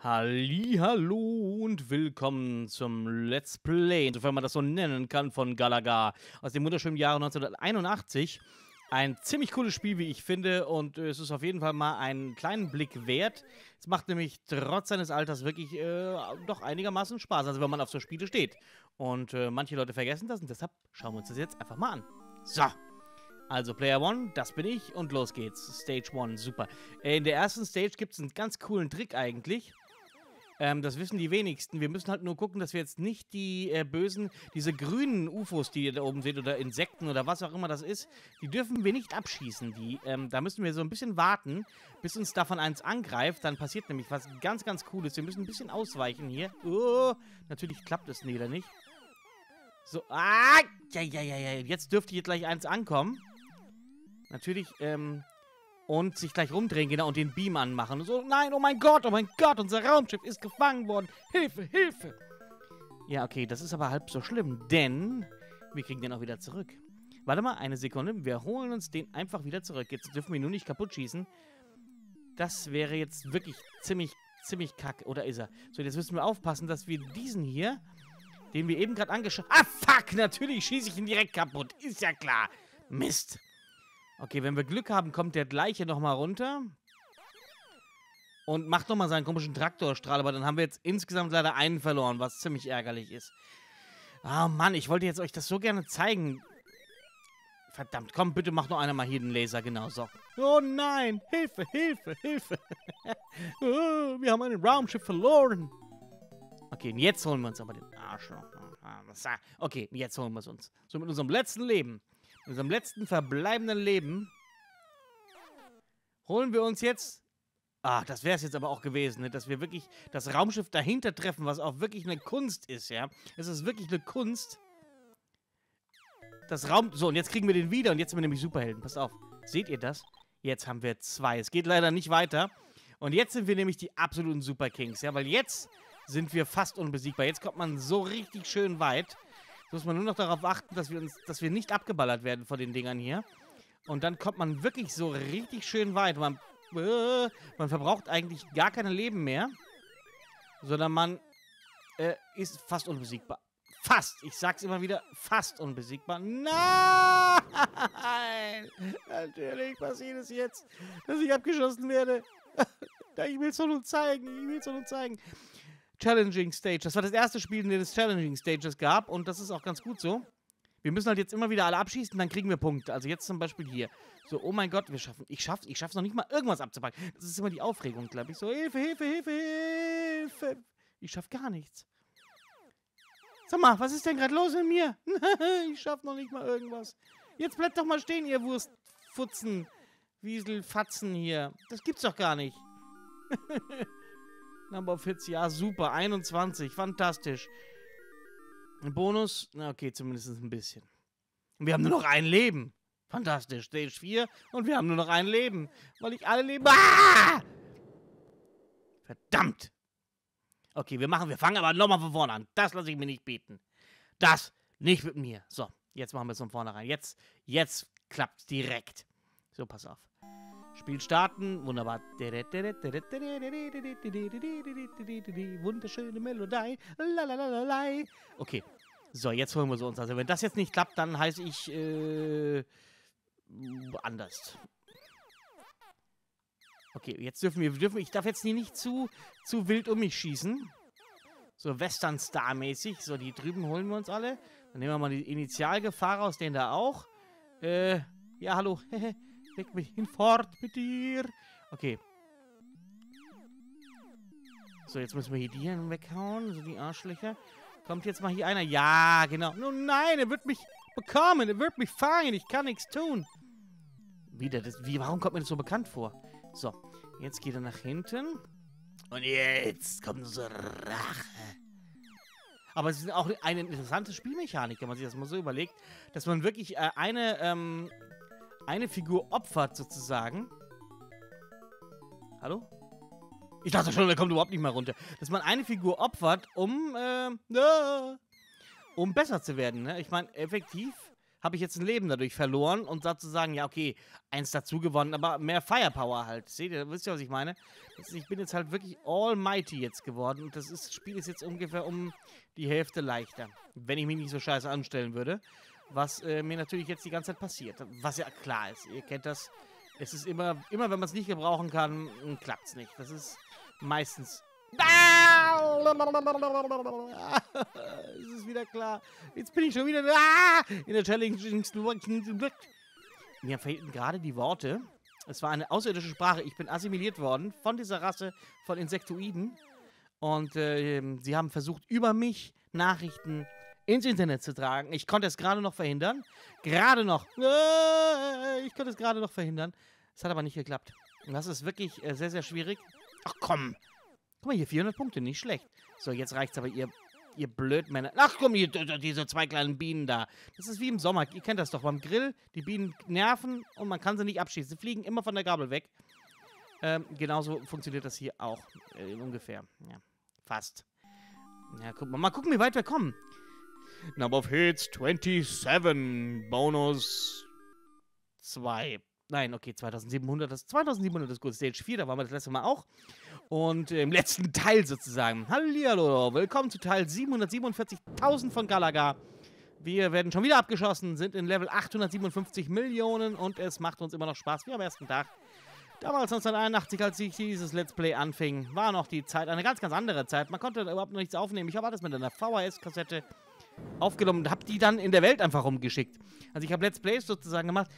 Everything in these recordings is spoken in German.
Hallo und willkommen zum Let's Play, insofern man das so nennen kann, von Galaga aus dem wunderschönen Jahre 1981. Ein ziemlich cooles Spiel, wie ich finde, und es ist auf jeden Fall mal einen kleinen Blick wert. Es macht nämlich trotz seines Alters wirklich äh, doch einigermaßen Spaß, also wenn man auf so Spiele steht. Und äh, manche Leute vergessen das und deshalb schauen wir uns das jetzt einfach mal an. So. Also Player One, das bin ich und los geht's. Stage One, super. In der ersten Stage gibt es einen ganz coolen Trick eigentlich. Ähm, das wissen die wenigsten. Wir müssen halt nur gucken, dass wir jetzt nicht die äh, bösen, diese grünen UFOs, die ihr da oben seht, oder Insekten oder was auch immer das ist, die dürfen wir nicht abschießen. Die, ähm, da müssen wir so ein bisschen warten, bis uns davon eins angreift. Dann passiert nämlich was ganz, ganz Cooles. Wir müssen ein bisschen ausweichen hier. Oh, natürlich klappt es wieder nicht. So, ah, ja, ja, ja, ja. Jetzt dürfte hier gleich eins ankommen. Natürlich, ähm, und sich gleich rumdrehen, genau, und den Beam anmachen. Und so, nein, oh mein Gott, oh mein Gott, unser Raumschiff ist gefangen worden. Hilfe, Hilfe. Ja, okay, das ist aber halb so schlimm, denn wir kriegen den auch wieder zurück. Warte mal, eine Sekunde. Wir holen uns den einfach wieder zurück. Jetzt dürfen wir ihn nur nicht kaputt schießen. Das wäre jetzt wirklich ziemlich, ziemlich kacke. Oder ist er? So, jetzt müssen wir aufpassen, dass wir diesen hier, den wir eben gerade angeschaut... Ah, fuck! Natürlich schieße ich ihn direkt kaputt. Ist ja klar. Mist. Okay, wenn wir Glück haben, kommt der gleiche nochmal runter. Und macht nochmal seinen komischen Traktorstrahl. Aber dann haben wir jetzt insgesamt leider einen verloren, was ziemlich ärgerlich ist. Ah, oh Mann, ich wollte jetzt euch das so gerne zeigen. Verdammt, komm, bitte mach noch einer mal hier den Laser, genau so. Oh nein, Hilfe, Hilfe, Hilfe. oh, wir haben ein Raumschiff verloren. Okay, und jetzt holen wir uns aber den Arsch. Okay, jetzt holen wir es uns. So mit unserem letzten Leben. In unserem letzten verbleibenden Leben holen wir uns jetzt Ah, das wäre es jetzt aber auch gewesen, ne? dass wir wirklich das Raumschiff dahinter treffen, was auch wirklich eine Kunst ist, ja. Es ist wirklich eine Kunst. Das Raum... So, und jetzt kriegen wir den wieder und jetzt sind wir nämlich Superhelden. Passt auf. Seht ihr das? Jetzt haben wir zwei. Es geht leider nicht weiter. Und jetzt sind wir nämlich die absoluten Superkings, ja, weil jetzt sind wir fast unbesiegbar. Jetzt kommt man so richtig schön weit muss man nur noch darauf achten, dass wir, uns, dass wir nicht abgeballert werden von den Dingern hier. Und dann kommt man wirklich so richtig schön weit. Man, äh, man verbraucht eigentlich gar keine Leben mehr. Sondern man äh, ist fast unbesiegbar. Fast. Ich sag's immer wieder, fast unbesiegbar. Nein! Natürlich passiert es jetzt, dass ich abgeschossen werde. ich will's doch nur zeigen. Ich will's doch nur zeigen. Challenging Stage. Das war das erste Spiel, in dem es Challenging Stages gab und das ist auch ganz gut so. Wir müssen halt jetzt immer wieder alle abschießen, dann kriegen wir Punkte. Also jetzt zum Beispiel hier. So, oh mein Gott, wir schaffen. Ich schaff's, ich noch nicht mal irgendwas abzupacken. Das ist immer die Aufregung, glaube ich. So, Hilfe, Hilfe, Hilfe, Hilfe. Ich schaff gar nichts. Sag mal, was ist denn gerade los in mir? ich schaff noch nicht mal irgendwas. Jetzt bleibt doch mal stehen, ihr Wurstfutzen, Wieselfatzen hier. Das gibt's doch gar nicht. Number 40, ja, super. 21, fantastisch. Ein Bonus, na okay, zumindest ein bisschen. Und wir haben nur noch ein Leben. Fantastisch. Stage 4 und wir haben nur noch ein Leben. Weil ich alle Leben... Ah! Verdammt. Okay, wir machen, wir fangen aber nochmal von vorne an. Das lasse ich mir nicht bieten. Das nicht mit mir. So, jetzt machen wir es von vornherein. Jetzt, jetzt klappt's direkt. So, pass auf. Spiel starten. Wunderbar. Wunderschöne Melodie. Okay. So, jetzt holen wir sie uns. Also, wenn das jetzt nicht klappt, dann heiße ich äh, anders. Okay, jetzt dürfen wir, dürfen, ich darf jetzt nicht zu, zu wild um mich schießen. So Western Star mäßig. So, die drüben holen wir uns alle. Dann nehmen wir mal die Initialgefahr aus, den da auch. Äh, ja, hallo. Leg mich hinfort mit dir. Okay. So, jetzt müssen wir hier die weghauen. So die Arschlöcher. Kommt jetzt mal hier einer. Ja, genau. Oh nein, er wird mich bekommen. Er wird mich fangen. Ich kann nichts tun. Wieder, das, wie, warum kommt mir das so bekannt vor? So, jetzt geht er nach hinten. Und jetzt kommt unsere Rache. Aber es ist auch eine interessante Spielmechanik, wenn man sich das mal so überlegt, dass man wirklich äh, eine ähm, eine Figur opfert sozusagen. Hallo? Ich dachte schon, der kommt überhaupt nicht mehr runter. Dass man eine Figur opfert, um, äh, um besser zu werden. Ne? Ich meine, effektiv habe ich jetzt ein Leben dadurch verloren und dazu sagen, ja, okay, eins dazu gewonnen, aber mehr Firepower halt. Seht ihr, wisst ihr, was ich meine? Ich bin jetzt halt wirklich almighty jetzt geworden und das ist, Spiel ist jetzt ungefähr um die Hälfte leichter, wenn ich mich nicht so scheiße anstellen würde. Was äh, mir natürlich jetzt die ganze Zeit passiert. Was ja klar ist. Ihr kennt das. Es ist immer, immer wenn man es nicht gebrauchen kann, klappt es nicht. Das ist meistens es ist wieder klar. Jetzt bin ich schon wieder in der Challenge. Mir fehlten gerade die Worte. Es war eine außerirdische Sprache. Ich bin assimiliert worden von dieser Rasse von Insektoiden. Und äh, sie haben versucht, über mich Nachrichten ins Internet zu tragen. Ich konnte es gerade noch verhindern. Gerade noch. Ich konnte es gerade noch verhindern. Es hat aber nicht geklappt. Und das ist wirklich äh, sehr, sehr schwierig. Ach komm, Guck mal hier, 400 Punkte, nicht schlecht. So, jetzt reicht's aber, ihr, ihr Blödmänner. Ach komm, hier, diese zwei kleinen Bienen da. Das ist wie im Sommer, ihr kennt das doch. Beim Grill, die Bienen nerven und man kann sie nicht abschießen. Sie fliegen immer von der Gabel weg. Ähm, genauso funktioniert das hier auch. Äh, ungefähr. Ja, fast. Ja, guck mal, mal gucken, wie weit wir kommen. Number of Hits 27, Bonus 2. Nein, okay, 2700, das 2700 ist gut. Stage 4, da waren wir das letzte Mal auch. Und äh, im letzten Teil sozusagen. Hallihallo, willkommen zu Teil 747.000 von Galaga. Wir werden schon wieder abgeschossen, sind in Level 857 Millionen und es macht uns immer noch Spaß wie am ersten Tag. Damals 1981, als ich dieses Let's Play anfing, war noch die Zeit eine ganz, ganz andere Zeit. Man konnte überhaupt noch nichts aufnehmen. Ich habe alles mit einer VHS-Kassette aufgenommen und habe die dann in der Welt einfach rumgeschickt. Also ich habe Let's Plays sozusagen gemacht.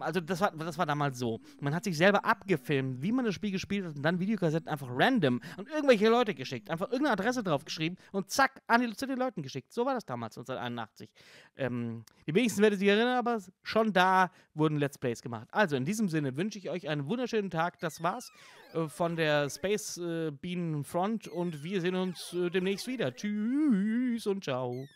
Also das war, das war damals so. Man hat sich selber abgefilmt, wie man das Spiel gespielt hat und dann Videokassetten einfach random an irgendwelche Leute geschickt. Einfach irgendeine Adresse draufgeschrieben und zack, an die, zu den Leuten geschickt. So war das damals, 1981. Ähm, die wenigsten werden sich erinnern, aber schon da wurden Let's Plays gemacht. Also in diesem Sinne wünsche ich euch einen wunderschönen Tag. Das war's äh, von der Space äh, Bean Front und wir sehen uns äh, demnächst wieder. Tschüss und ciao.